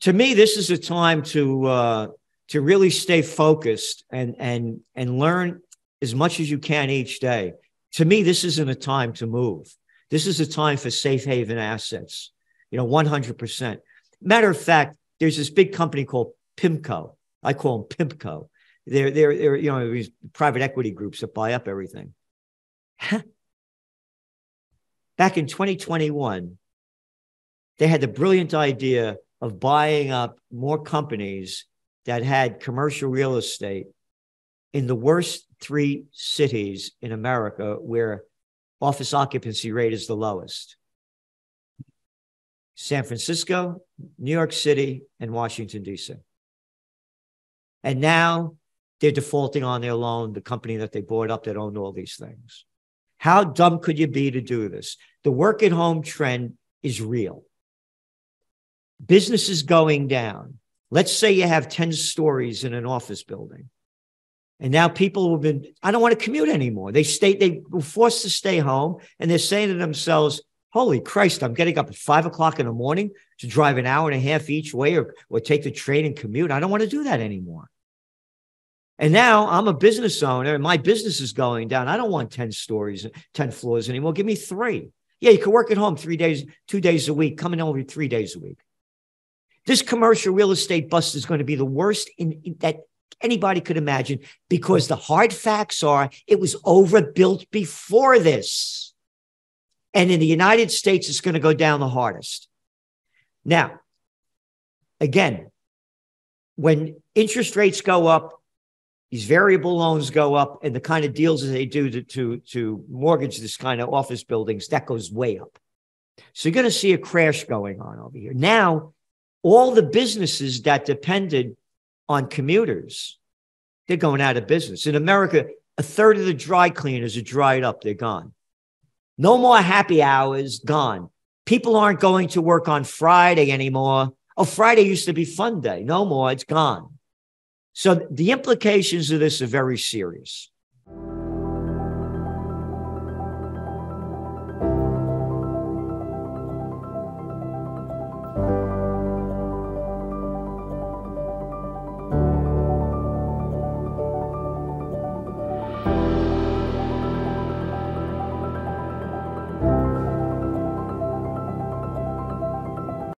to me, this is a time to uh, to really stay focused and and and learn as much as you can each day. To me, this isn't a time to move. This is a time for safe haven assets. You know, one hundred percent. Matter of fact, there's this big company called PIMCO. I call them PIMCO. They're they're, they're you know these private equity groups that buy up everything. Back in 2021, they had the brilliant idea of buying up more companies that had commercial real estate in the worst three cities in America where office occupancy rate is the lowest San Francisco, New York City, and Washington, D.C. And now they're defaulting on their loan, the company that they bought up that owned all these things. How dumb could you be to do this? The work at home trend is real. Business is going down. Let's say you have 10 stories in an office building. And now people have been, I don't want to commute anymore. They stay, they were forced to stay home and they're saying to themselves, Holy Christ, I'm getting up at five o'clock in the morning to drive an hour and a half each way or, or take the train and commute. I don't want to do that anymore. And now I'm a business owner and my business is going down. I don't want 10 stories, 10 floors anymore. Give me three. Yeah, you can work at home three days, two days a week, coming over three days a week. This commercial real estate bust is going to be the worst in, in, that anybody could imagine because the hard facts are it was overbuilt before this. And in the United States, it's going to go down the hardest. Now, again, when interest rates go up, these variable loans go up, and the kind of deals that they do to, to, to mortgage this kind of office buildings, that goes way up. So you're going to see a crash going on over here. Now, all the businesses that depended on commuters, they're going out of business. In America, a third of the dry cleaners are dried up, they're gone. No more happy hours, gone. People aren't going to work on Friday anymore. Oh, Friday used to be fun day. No more, it's gone. So the implications of this are very serious.